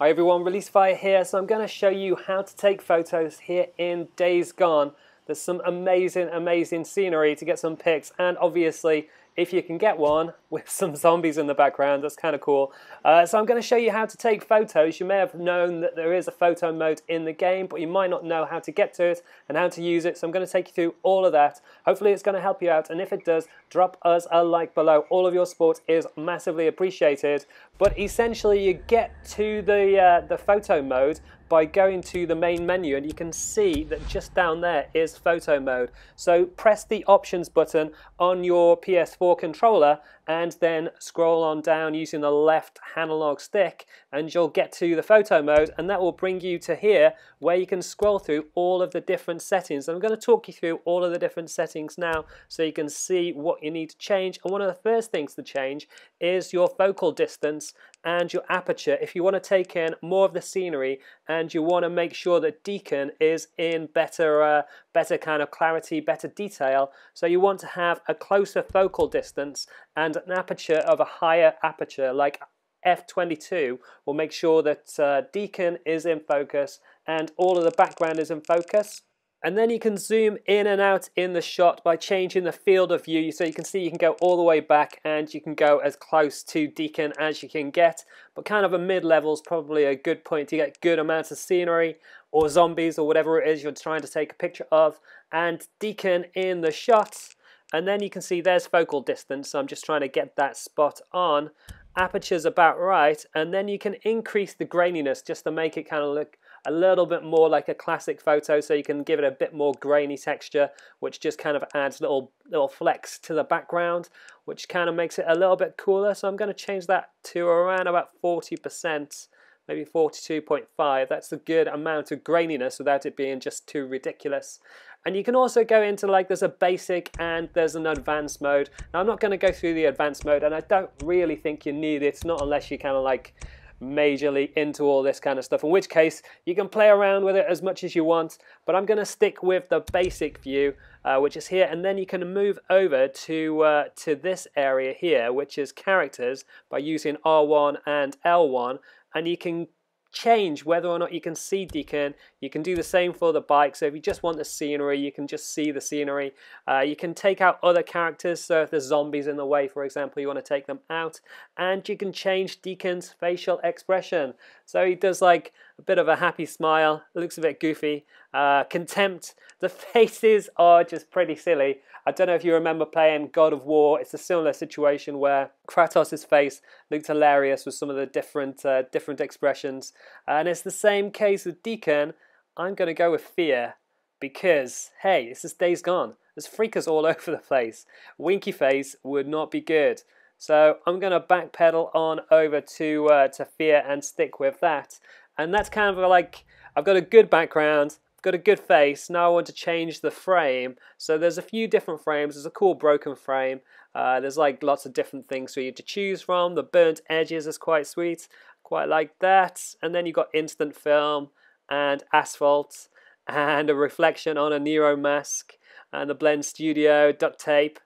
Hi everyone, Release Fire here. So I'm going to show you how to take photos here in Days Gone. There's some amazing, amazing scenery to get some pics and obviously if you can get one with some zombies in the background. That's kind of cool. Uh, so I'm going to show you how to take photos. You may have known that there is a photo mode in the game, but you might not know how to get to it and how to use it. So I'm going to take you through all of that. Hopefully it's going to help you out. And if it does, drop us a like below. All of your support is massively appreciated. But essentially you get to the, uh, the photo mode by going to the main menu and you can see that just down there is photo mode. So press the options button on your PS4 controller and then scroll on down using the left analog stick and you'll get to the photo mode and that will bring you to here where you can scroll through all of the different settings. I'm going to talk you through all of the different settings now so you can see what you need to change and one of the first things to change is your focal distance and your aperture if you want to take in more of the scenery and you want to make sure that Deacon is in better uh, better kind of clarity, better detail so you want to have a closer focal distance and an aperture of a higher aperture like f22 will make sure that uh, Deacon is in focus and all of the background is in focus. And then you can zoom in and out in the shot by changing the field of view. So you can see you can go all the way back and you can go as close to Deacon as you can get. But kind of a mid-level is probably a good point to get good amounts of scenery or zombies or whatever it is you're trying to take a picture of. And Deacon in the shot and then you can see there's focal distance, so I'm just trying to get that spot on. Aperture's about right, and then you can increase the graininess just to make it kind of look a little bit more like a classic photo, so you can give it a bit more grainy texture, which just kind of adds little little flecks to the background, which kind of makes it a little bit cooler. So I'm going to change that to around about 40% maybe 42.5. That's a good amount of graininess without it being just too ridiculous. And you can also go into like there's a basic and there's an advanced mode. Now I'm not going to go through the advanced mode and I don't really think you need it, not unless you kind of like majorly into all this kind of stuff, in which case you can play around with it as much as you want, but I'm going to stick with the basic view, uh, which is here, and then you can move over to, uh, to this area here, which is characters, by using R1 and L1, and you can change whether or not you can see Deacon. You can do the same for the bike. So if you just want the scenery, you can just see the scenery. Uh, you can take out other characters. So if there's zombies in the way, for example, you want to take them out. And you can change Deacon's facial expression. So he does like a bit of a happy smile. Looks a bit goofy. Uh, contempt. The faces are just pretty silly. I don't know if you remember playing God of War. It's a similar situation where Kratos' face looked hilarious with some of the different uh, different expressions, and it's the same case with Deacon. I'm going to go with fear because hey, this is Days Gone. There's freakers all over the place. Winky face would not be good. So I'm going to backpedal on over to uh, to fear and stick with that. And that's kind of like I've got a good background got a good face. Now I want to change the frame. So there's a few different frames. There's a cool broken frame. Uh, there's like lots of different things for you to choose from. The burnt edges is quite sweet. Quite like that. And then you've got instant film and asphalt and a reflection on a NERO mask and the blend studio, duct tape,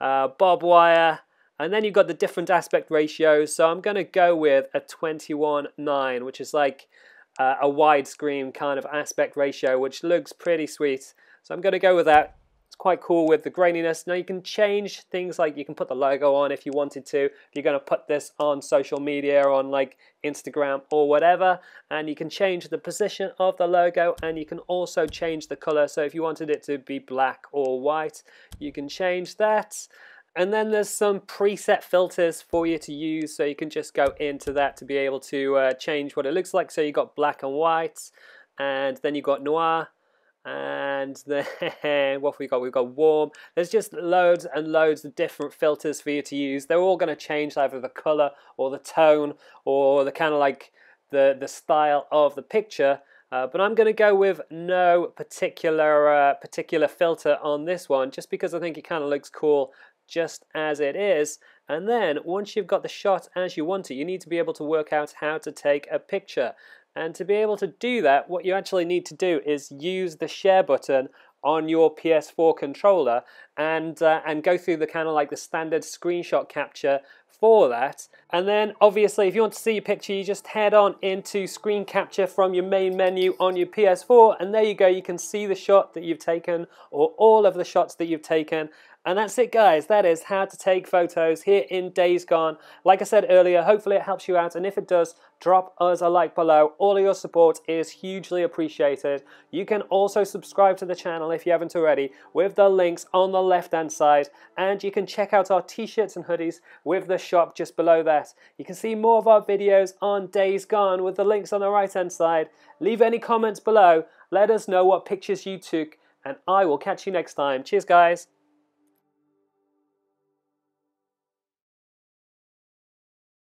uh, bob wire, and then you've got the different aspect ratios. So I'm going to go with a 21.9, which is like uh, a widescreen kind of aspect ratio, which looks pretty sweet. So I'm going to go with that. It's quite cool with the graininess. Now you can change things like you can put the logo on if you wanted to. If you're going to put this on social media, or on like Instagram or whatever, and you can change the position of the logo and you can also change the color. So if you wanted it to be black or white, you can change that. And then there's some preset filters for you to use, so you can just go into that to be able to uh, change what it looks like. So you got black and white, and then you got noir, and then what have we got? We've got warm. There's just loads and loads of different filters for you to use. They're all going to change either the color or the tone or the kind of like the the style of the picture. Uh, but I'm going to go with no particular uh, particular filter on this one, just because I think it kind of looks cool just as it is. And then once you've got the shot as you want it, you need to be able to work out how to take a picture. And to be able to do that, what you actually need to do is use the share button on your PS4 controller and uh, and go through the kind of like the standard screenshot capture for that. And then obviously if you want to see your picture, you just head on into screen capture from your main menu on your PS4 and there you go, you can see the shot that you've taken or all of the shots that you've taken and that's it guys, that is how to take photos here in Days Gone. Like I said earlier, hopefully it helps you out and if it does, drop us a like below. All of your support is hugely appreciated. You can also subscribe to the channel if you haven't already with the links on the left hand side and you can check out our t-shirts and hoodies with the shop just below that. You can see more of our videos on Days Gone with the links on the right hand side. Leave any comments below, let us know what pictures you took and I will catch you next time. Cheers guys!